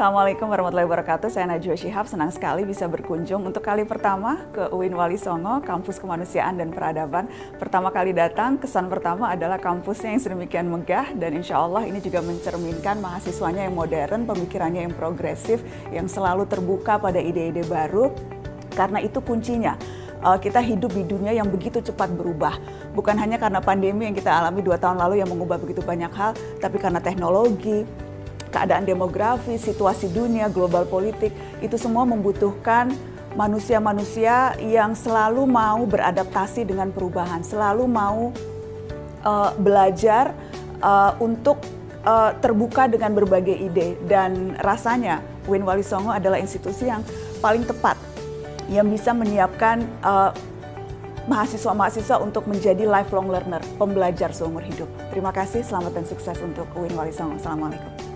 Assalamualaikum warahmatullahi wabarakatuh. Saya Najwa Shihab, senang sekali bisa berkunjung untuk kali pertama ke UIN Wali Songo, Kampus Kemanusiaan dan Peradaban. Pertama kali datang, kesan pertama adalah kampusnya yang sedemikian megah dan insya Allah ini juga mencerminkan mahasiswanya yang modern, pemikirannya yang progresif, yang selalu terbuka pada ide-ide baru. Karena itu kuncinya, uh, kita hidup di dunia yang begitu cepat berubah. Bukan hanya karena pandemi yang kita alami dua tahun lalu yang mengubah begitu banyak hal, tapi karena teknologi, keadaan demografi, situasi dunia, global politik, itu semua membutuhkan manusia-manusia yang selalu mau beradaptasi dengan perubahan, selalu mau uh, belajar uh, untuk uh, terbuka dengan berbagai ide. Dan rasanya Win Wali Songo adalah institusi yang paling tepat yang bisa menyiapkan uh, mahasiswa-mahasiswa untuk menjadi lifelong learner, pembelajar seumur hidup. Terima kasih, selamat dan sukses untuk Win Wali Songo. Assalamualaikum.